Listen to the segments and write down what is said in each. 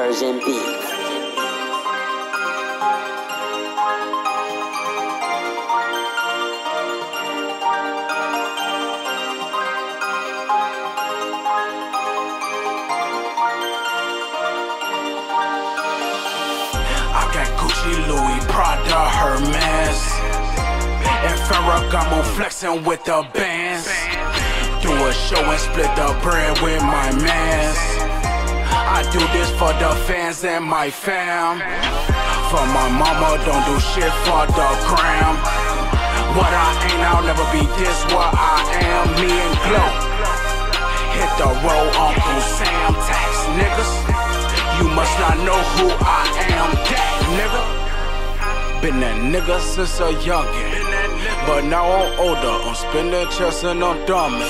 Virgin Beats. I got Gucci, Louis, Prada, Hermes, and Ferragamo flexing with the bands. Do a show and split the bread with my mans. I do this for the fans and my fam. For my mama, don't do shit for the gram. What I ain't, I'll never be this. What I am, me and Glo. Hit the road, Uncle Sam, tax niggas. You must not know who I am, that nigga. Been that nigga since a youngin'. But now I'm older, I'm spinning chess and I'm dumbing.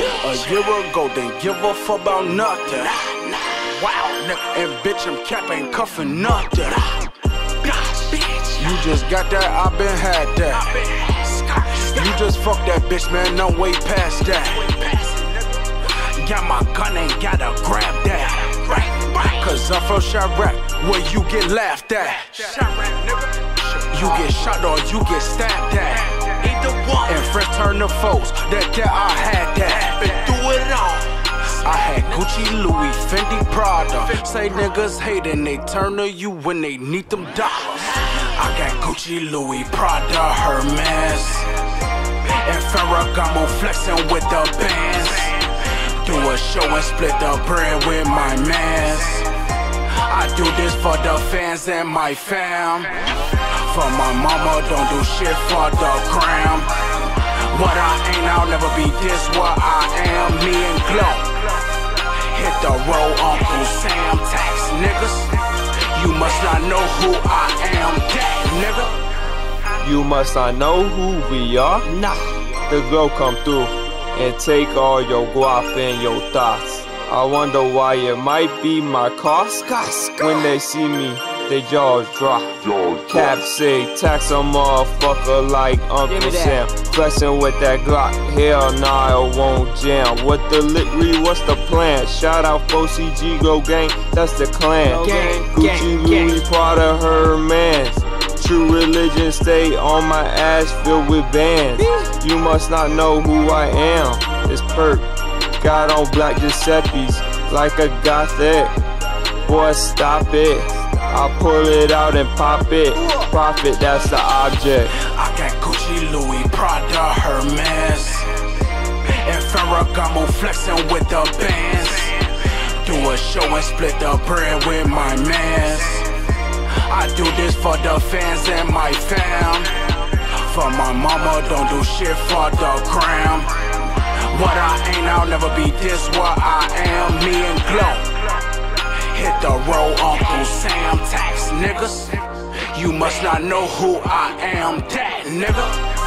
A year ago, didn't give a fuck about nothing. Nigga. And bitch, I'm capping, cuffing nothing. You just got that, I been had that. You just fuck that bitch, man, I'm way past that. Got my gun, ain't gotta grab that. Cause I'm from Chiraq, where you get laughed at. You get shot or you get stabbed at. And friends turn to foes, that that I had that. Been through it all. I had Gucci, Louis, Fendi, Prada. Say niggas hating, they turn to you when they need them dollars. I got Gucci, Louis, Prada, Hermes, and Ferragamo flexing with the bands. Do a show and split the bread with my mans. I do this for the fans and my fam. For my mama, don't do shit for the gram. What I ain't, I'll never be this. What I am, me and Glo. Niggas. You must not know who I am, that nigga. You must not know who we are. Nah. The Glo come through and take all your guap and your thoughts. I wonder why it might be my cost. When they see me, their jaws drop. Cap say, tax a motherfucker like Uncle Sam. Flexing with that Glock, hell nah, it won't jam. What the lit re, what's the plan? Shout out 4CG Go Gang, that's the clan. Gang, Gucci, gang, Louis, Prada, Hermes. True religion stay on my ass filled with bands. You must not know who I am. It's Purp. Got on black Giuseppe's like a gothic. Boy, stop it. I'll pull it out and pop it. Profit, that's the object. I got Gucci, Louis, Prada, Hermes, and Ferragamo flexing with the bands. Do a show and split the bread with my mans. I do this for the fans and my fam. For my mama, don't do shit for the gram. What I ain't, I'll never be this. What I am, me and Glo. Hit the road, Uncle Sam, tax niggas. You must not know who I am, that nigga.